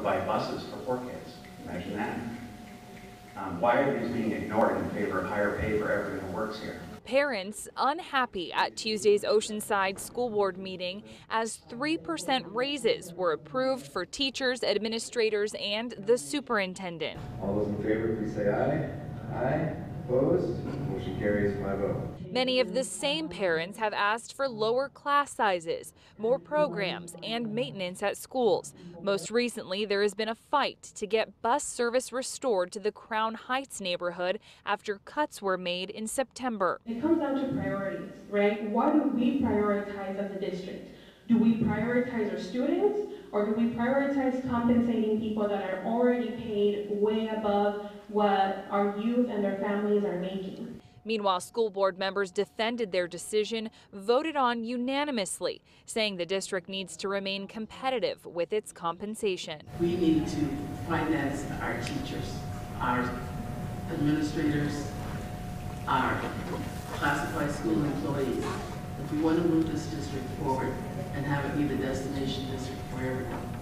provide buses for poor kids. Imagine that. Um, Why are these being ignored in favor of higher pay for everyone who works here? Parents unhappy at Tuesday's Oceanside School Board meeting as 3% raises were approved for teachers, administrators, and the superintendent. All those in favor, please say aye. Aye. Opposed? Motion carries five oh. Many of the same parents have asked for lower class sizes, more programs, and maintenance at schools. Most recently, there has been a fight to get bus service restored to the Crown Heights neighborhood after cuts were made in September. It comes down to priorities, right? What do we prioritize as a district? Do we prioritize our students or do we prioritize compensating people that are already paid way above what our youth and their families are making? Meanwhile, school board members defended their decision, voted on unanimously, saying the district needs to remain competitive with its compensation. We need to finance our teachers, our administrators, our classified school employees. If we want to move this district forward and have it be the destination district for everyone.